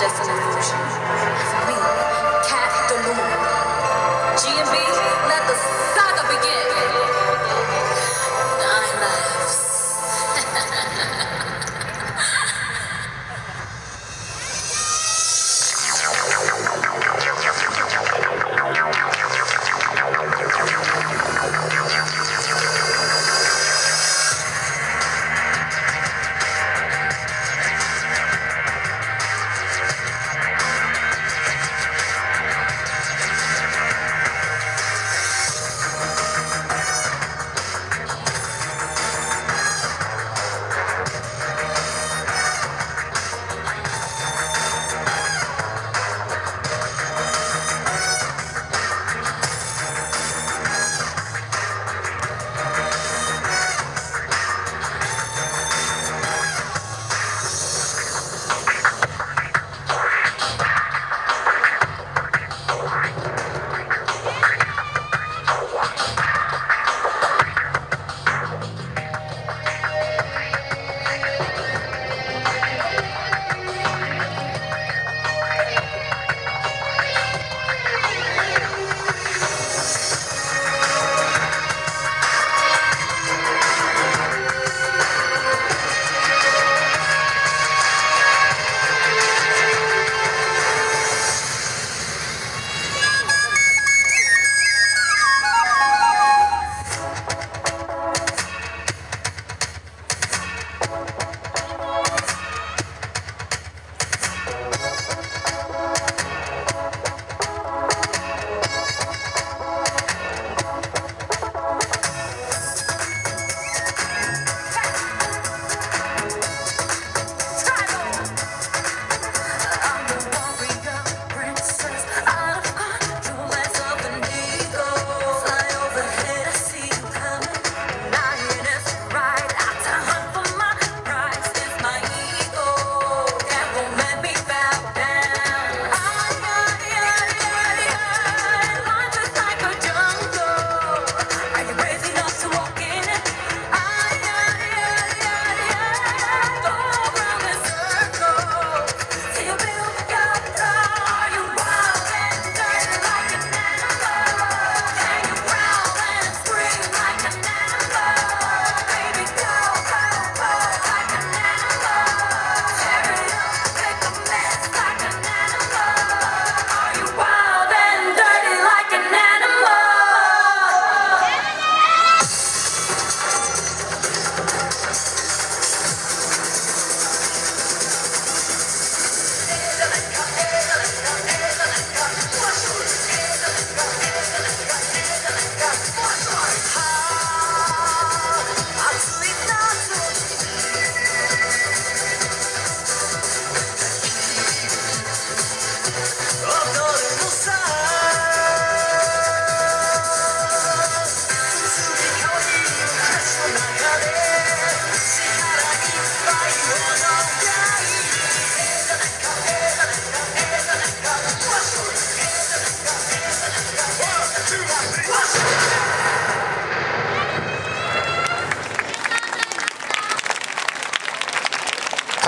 just an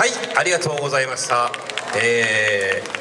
はい、ありがとうございました。えー